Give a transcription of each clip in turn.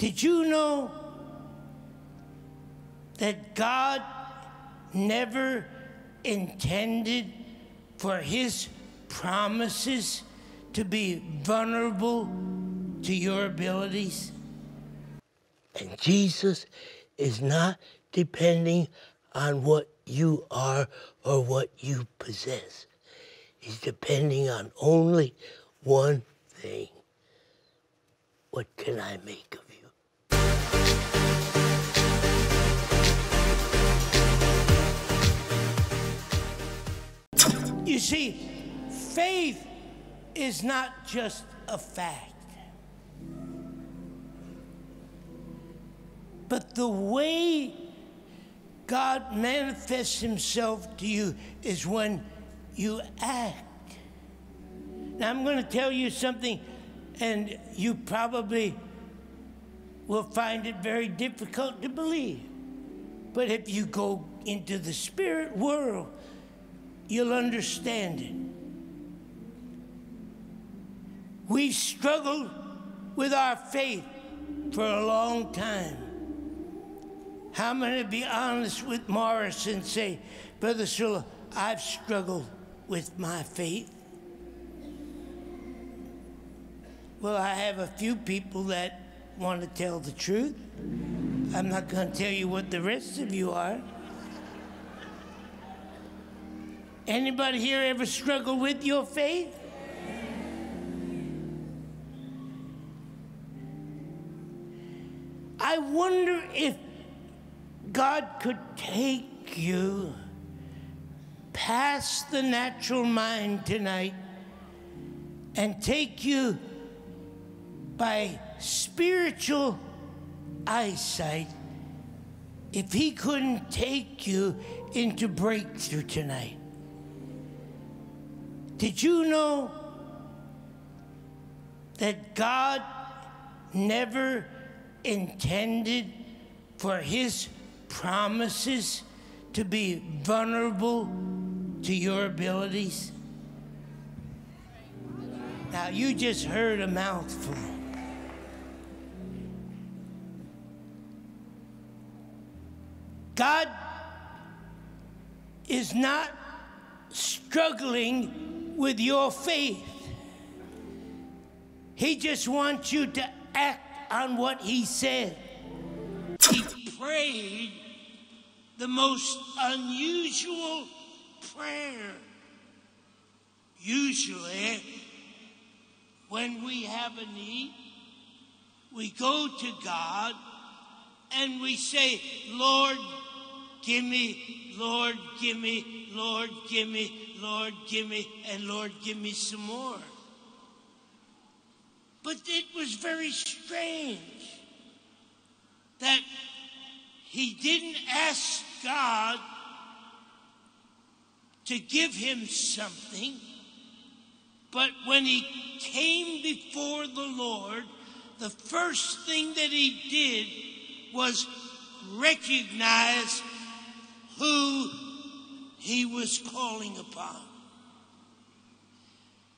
Did you know that God never intended for his promises to be vulnerable to your abilities? And Jesus is not depending on what you are or what you possess. He's depending on only one thing. What can I make of You see, faith is not just a fact, but the way God manifests Himself to you is when you act. Now, I'm going to tell you something, and you probably will find it very difficult to believe. But if you go into the spirit world, you'll understand it. We've struggled with our faith for a long time. How many be honest with Morris and say, Brother Cerullo, I've struggled with my faith? Well, I have a few people that want to tell the truth. I'm not going to tell you what the rest of you are. Anybody here ever struggle with your faith? I wonder if God could take you past the natural mind tonight and take you by spiritual eyesight if He couldn't take you into breakthrough tonight. Did you know that God never intended for His promises to be vulnerable to your abilities? Now, you just heard a mouthful. God is not struggling with your faith. He just wants you to act on what He said. He prayed the most unusual prayer. Usually, when we have a need, we go to God and we say, Lord, give me, Lord, give me, Lord, give me, Lord, give me, and Lord, give me some more. But it was very strange that he didn't ask God to give him something, but when he came before the Lord, the first thing that he did was recognize who he was calling upon.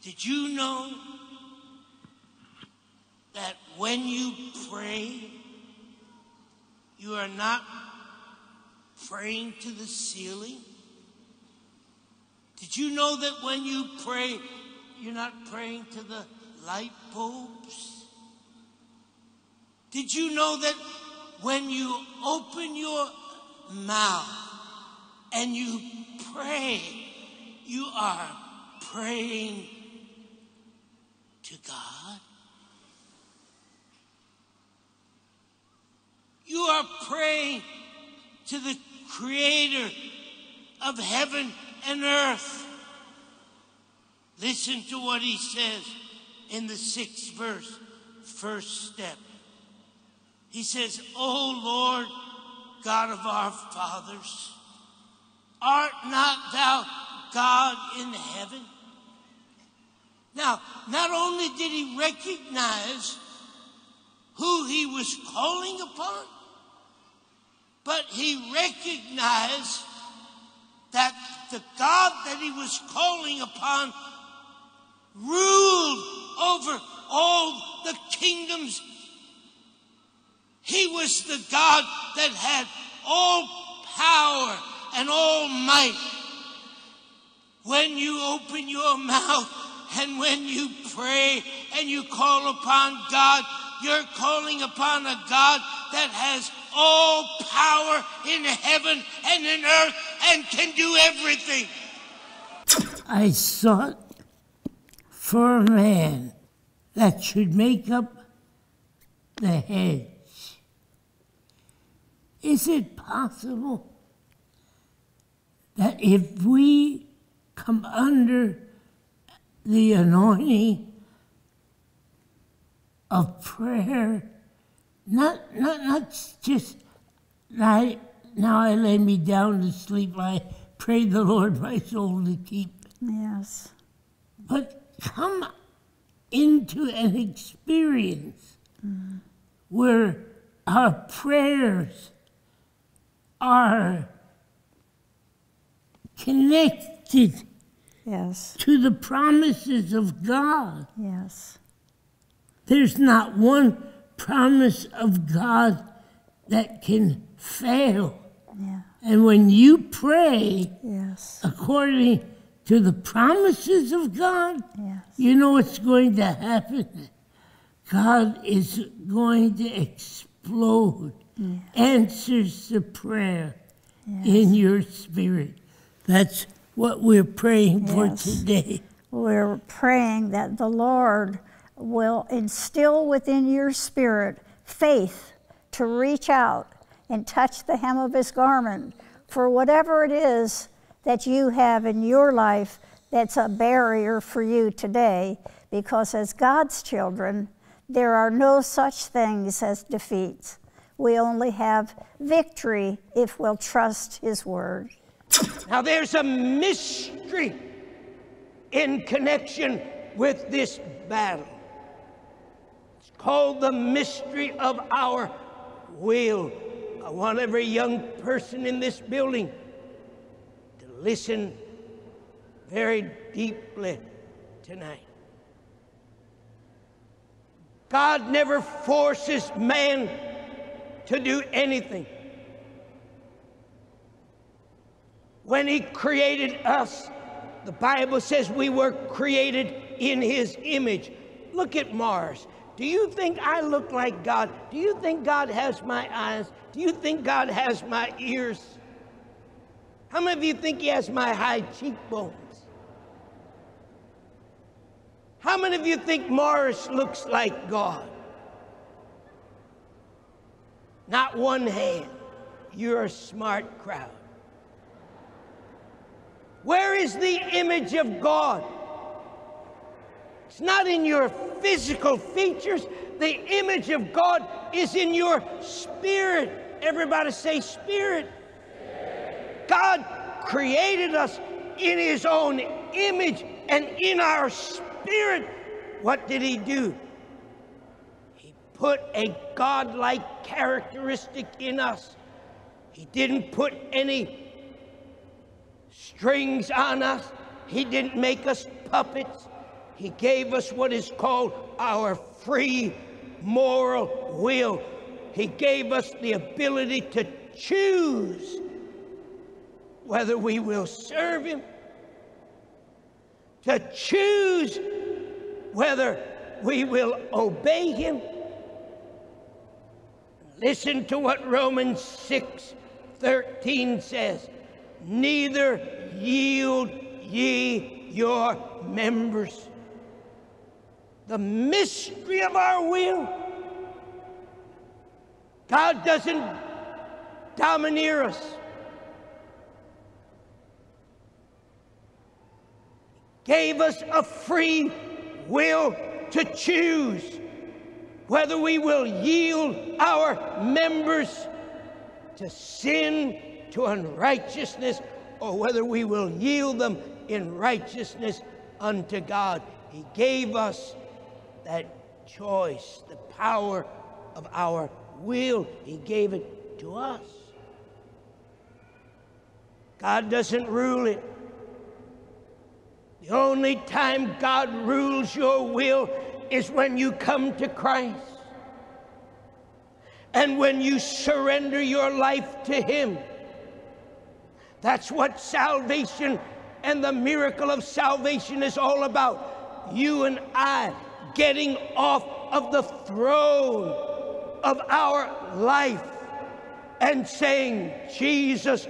Did you know that when you pray, you are not praying to the ceiling? Did you know that when you pray, you're not praying to the light bulbs? Did you know that when you open your mouth and you pray, you are praying to God? You are praying to the creator of heaven and earth. Listen to what he says in the sixth verse, first step. He says, O Lord, God of our fathers, art not thou God in heaven? Now, not only did he recognize who he was calling upon, but he recognized that the God that he was calling upon ruled over all the kingdoms He was the God that had all power and all might. When you open your mouth and when you pray and you call upon God, you're calling upon a God that has all power in heaven and in earth and can do everything. I sought for a man that should make up the hedge. Is it possible that if we come under the anointing of prayer, not, not, not just I, now I lay me down to sleep, I pray the Lord my soul to keep. Yes. But come into an experience mm. where our prayers are connected yes. to the promises of God. Yes. There's not one promise of God that can fail. Yeah. And when you pray yes. according to the promises of God, yes. you know what's going to happen. God is going to explode yes. answers to prayer in your spirit. That's what we're praying for today. We're praying that the Lord will instill within your spirit faith to reach out and touch the hem of his garment for whatever it is that you have in your life that's a barrier for you today. Because as God's children, there are no such things as defeats. We only have victory if we'll trust his word. Now, there's a mystery in connection with this battle. It's called the mystery of our will. I want every young person in this building to listen very deeply tonight. God never forces man to do anything. When He created us, the Bible says we were created in His image. Look at Morris. Do you think I look like God? Do you think God has my eyes? Do you think God has my ears? How many of you think He has my high cheekbones? How many of you think Morris looks like God? Not one hand. You're a smart crowd. Where is the image of God? It's not in your physical features. The image of God is in your spirit. Everybody say, Spirit. God created us in His own image and in our spirit. What did He do? He put a God-like characteristic in us. He didn't put any strings on us. He didn't make us puppets. He gave us what is called our free moral will. He gave us the ability to choose whether we will serve Him, to choose whether we will obey Him. Listen to what Romans 6 13 says neither yield ye your members. The mystery of our will. God doesn't domineer us. Gave us a free will to choose whether we will yield our members to sin to unrighteousness or whether we will yield them in righteousness unto God. He gave us that choice, the power of our will. He gave it to us. God doesn't rule it. The only time God rules your will is when you come to Christ. And when you surrender your life to Him, that's what salvation and the miracle of salvation is all about. You and I getting off of the throne of our life and saying, Jesus,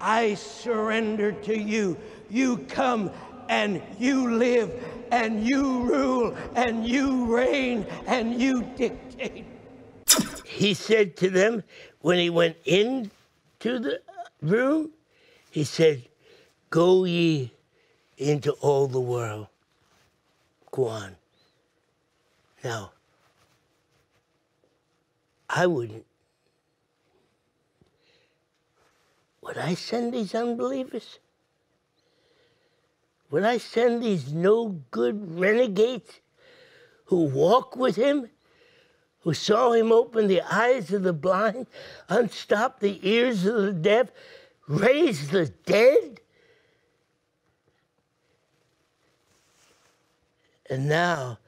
I surrender to you. You come and you live and you rule and you reign and you dictate. He said to them when he went into the room, he said, Go ye into all the world. Go on. Now, I wouldn't. Would I send these unbelievers? Would I send these no good renegades who walk with him, who saw him open the eyes of the blind, unstop the ears of the deaf, raise the dead? And now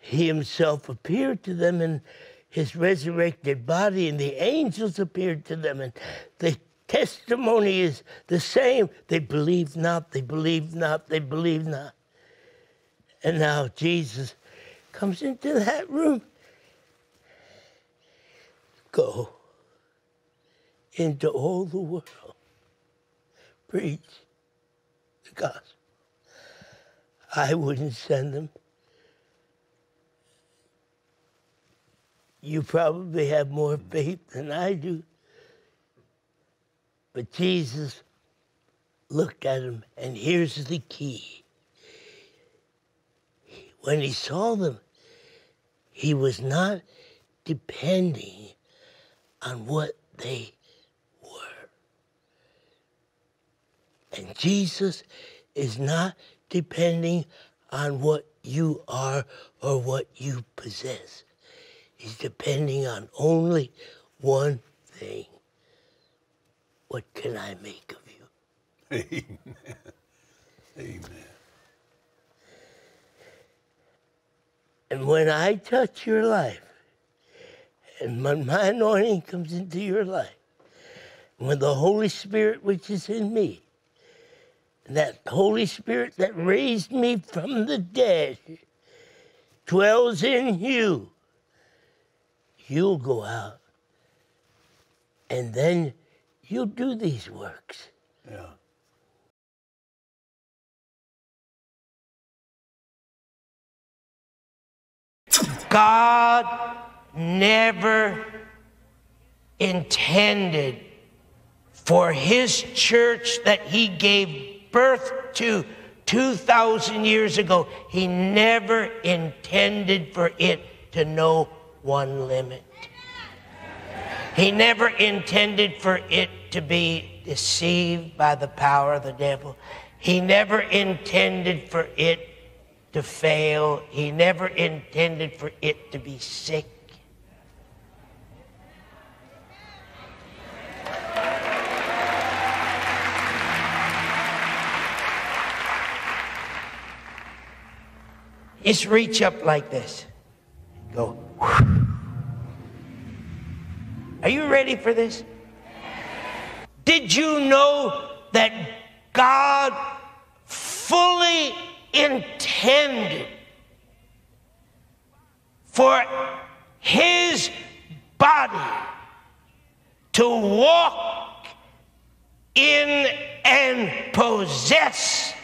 he himself appeared to them in his resurrected body, and the angels appeared to them, and the testimony is the same. They believe not, they believe not, they believe not. And now Jesus comes into that room. Go into all the world, preach the gospel. I wouldn't send them. You probably have more faith than I do. But Jesus looked at him, and here's the key. When he saw them, he was not depending on what they And Jesus is not depending on what you are or what you possess. He's depending on only one thing. What can I make of you? Amen. Amen. And when I touch your life, and when my anointing comes into your life, when the Holy Spirit which is in me, that Holy Spirit that raised me from the dead dwells in you, you'll go out and then you'll do these works. Yeah. God never intended for his church that he gave birth to 2,000 years ago, he never intended for it to know one limit. He never intended for it to be deceived by the power of the devil. He never intended for it to fail. He never intended for it to be sick. Just reach up like this. Go. Are you ready for this? Did you know that God fully intended for his body to walk in and possess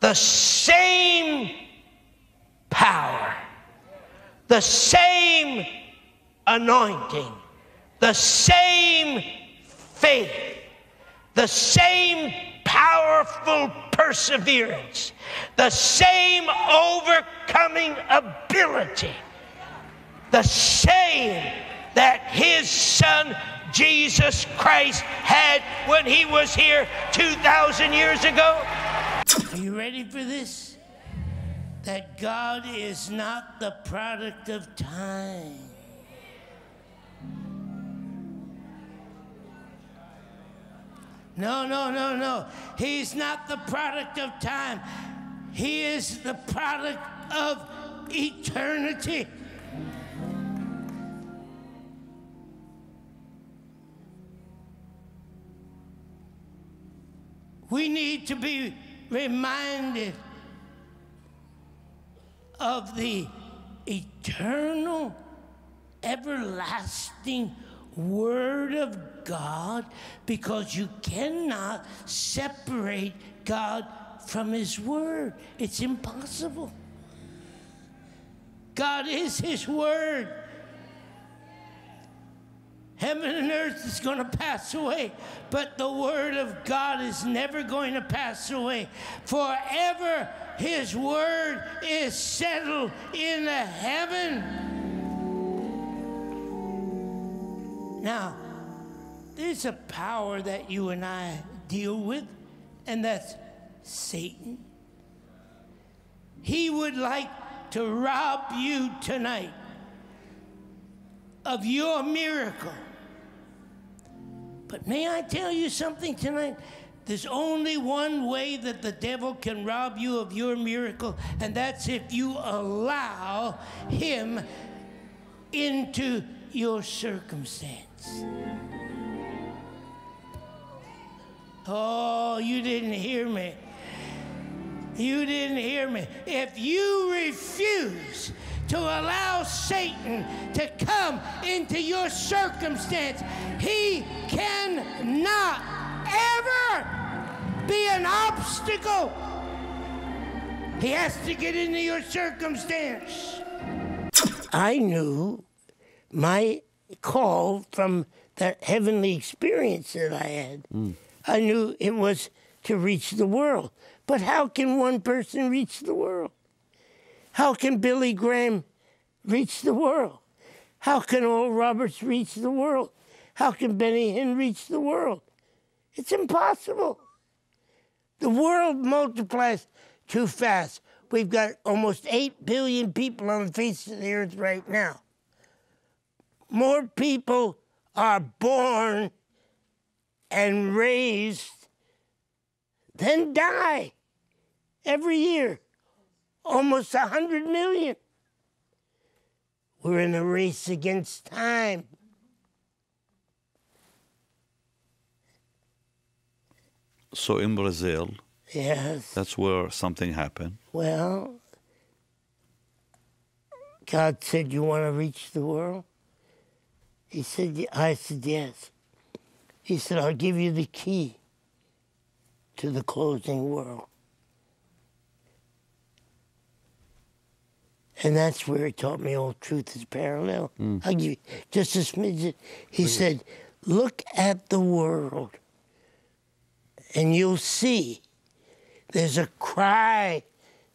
the same power, the same anointing, the same faith, the same powerful perseverance, the same overcoming ability, the same that his son Jesus Christ had when he was here 2,000 years ago. Are you ready for this? that God is not the product of time. No, no, no, no. He's not the product of time. He is the product of eternity. We need to be reminded of the eternal, everlasting Word of God because you cannot separate God from His Word. It's impossible. God is His Word. Heaven and earth is going to pass away, but the Word of God is never going to pass away. Forever, His Word is settled in the heaven. Now, there's a power that you and I deal with, and that's Satan. He would like to rob you tonight of your miracle. But may I tell you something tonight? There's only one way that the devil can rob you of your miracle, and that's if you allow him into your circumstance. Oh, you didn't hear me. You didn't hear me. If you refuse to allow Satan to come into your circumstance, he cannot ever be an obstacle. He has to get into your circumstance. I knew my call from that heavenly experience that I had. Mm. I knew it was to reach the world. But how can one person reach the world? How can Billy Graham reach the world? How can Oral Roberts reach the world? How can Benny Hinn reach the world? It's impossible. The world multiplies too fast. We've got almost 8 billion people on the face of the earth right now. More people are born and raised than die every year. Almost 100 million. We're in a race against time. So in Brazil, Yes. that's where something happened. Well, God said, You want to reach the world? He said, I said, Yes. He said, I'll give you the key to the closing world. And that's where he taught me all truth is parallel. Hmm. I'll give you just a smidgen. He said, Look at the world, and you'll see there's a cry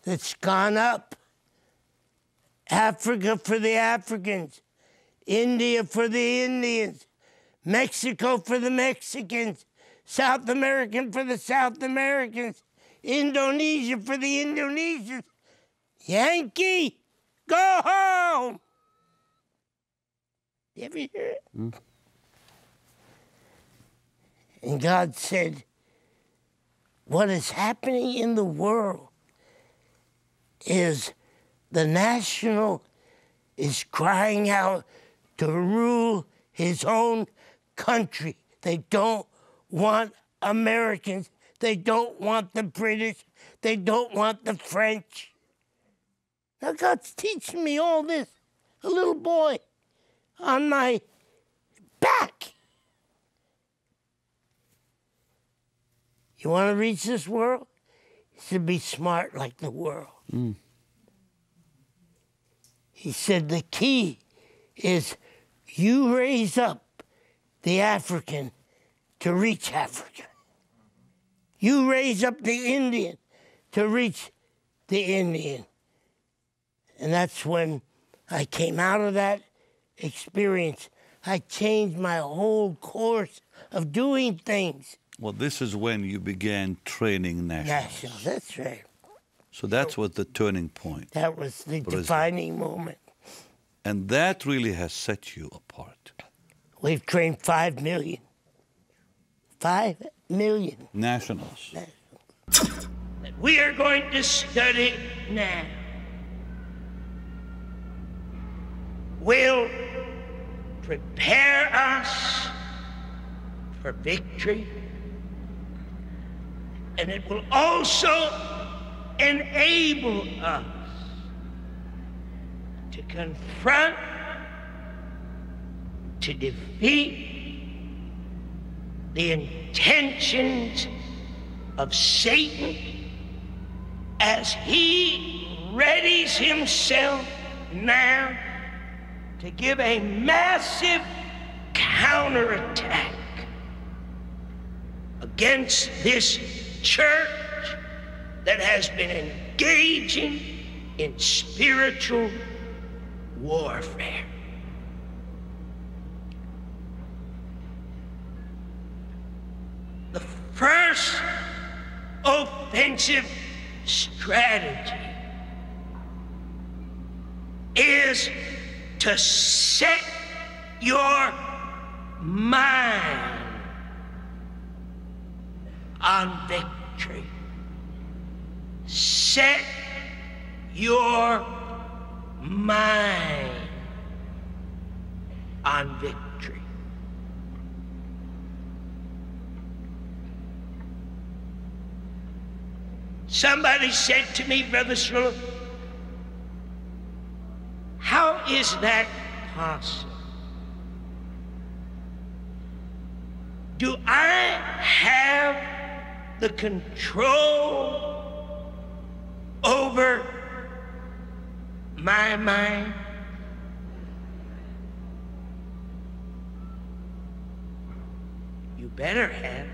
that's gone up. Africa for the Africans, India for the Indians, Mexico for the Mexicans, South American for the South Americans, Indonesia for the Indonesians. Yankee, go home. You ever hear it? Hmm? And God said, what is happening in the world is the national is crying out to rule his own country. They don't want Americans. They don't want the British. They don't want the French. Now, God's teaching me all this. A little boy on my back. You want to reach this world? He said, be smart like the world. Mm. He said, the key is you raise up the African to reach Africa. You raise up the Indian to reach the Indian. And that's when I came out of that experience. I changed my whole course of doing things. Well, this is when you began training nationals. National, that's right. So that's what the turning point. That was the Brazil. defining moment. And that really has set you apart. We've trained five million. Five million. Nationals. that we are going to study now will prepare us for victory. And it will also enable us to confront, to defeat the intentions of Satan as he readies himself now to give a massive counterattack against this church that has been engaging in spiritual warfare. The first offensive strategy is to set your mind on victory. Set your mind on victory. Somebody said to me, Brother Cerullo, how is that possible? Do I have the control over my mind? You better have.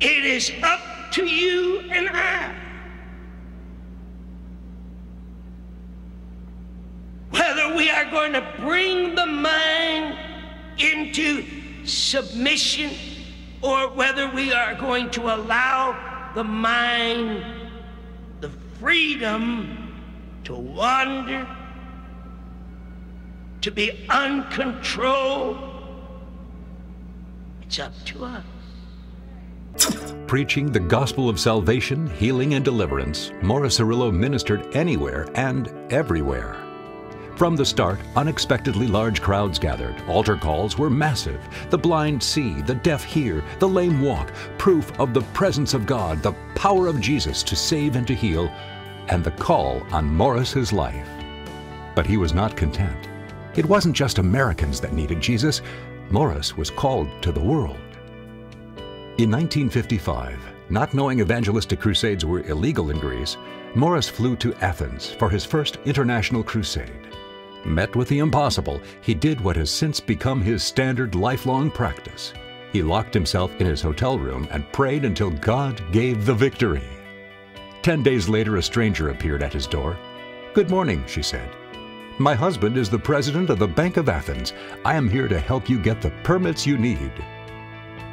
It is up to you and I. Whether we are going to bring the mind into submission or whether we are going to allow the mind the freedom to wander, to be uncontrolled. It's up to us. Preaching the gospel of salvation, healing, and deliverance, Morris Cerullo ministered anywhere and everywhere. From the start, unexpectedly large crowds gathered. Altar calls were massive. The blind see, the deaf hear, the lame walk, proof of the presence of God, the power of Jesus to save and to heal, and the call on Morris's life. But he was not content. It wasn't just Americans that needed Jesus. Morris was called to the world. In 1955, not knowing evangelistic crusades were illegal in Greece, Morris flew to Athens for his first international crusade. Met with the impossible, he did what has since become his standard lifelong practice. He locked himself in his hotel room and prayed until God gave the victory. Ten days later, a stranger appeared at his door. Good morning, she said. My husband is the president of the Bank of Athens. I am here to help you get the permits you need.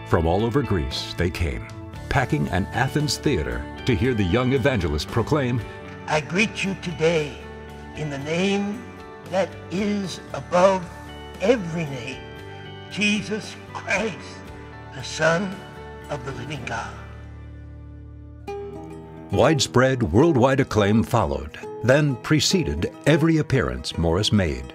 From all over Greece, they came, packing an Athens theater to hear the young evangelist proclaim, I greet you today in the name that is above every name, Jesus Christ, the Son of the living God. Widespread worldwide acclaim followed, then preceded every appearance Morris made.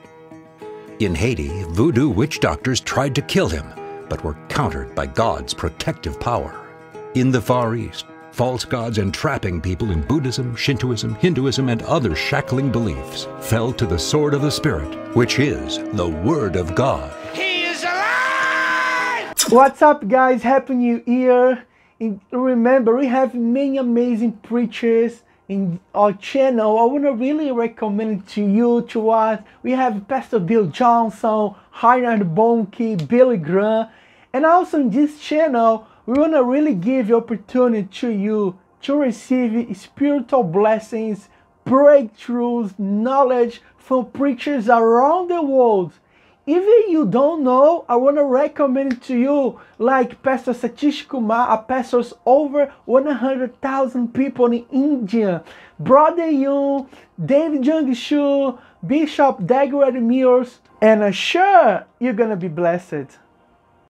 In Haiti, voodoo witch doctors tried to kill him, but were countered by God's protective power. In the Far East, false gods entrapping people in Buddhism, Shintoism, Hinduism, and other shackling beliefs fell to the sword of the Spirit, which is the Word of God. He is alive! What's up, guys? Happy New Year! And remember, we have many amazing preachers in our channel. I want to really recommend it to you to watch. We have Pastor Bill Johnson, Reinhard Bonnke, Billy Graham, and also in this channel, we want to really give the opportunity to you to receive spiritual blessings, breakthroughs, knowledge from preachers around the world. Even you don't know, I want to recommend to you, like Pastor Satish Kumar, a pastors over 100,000 people in India, Brother Young, David Yonggi Cho, Bishop Dag Heward-Mills, and sure, you're gonna be blessed.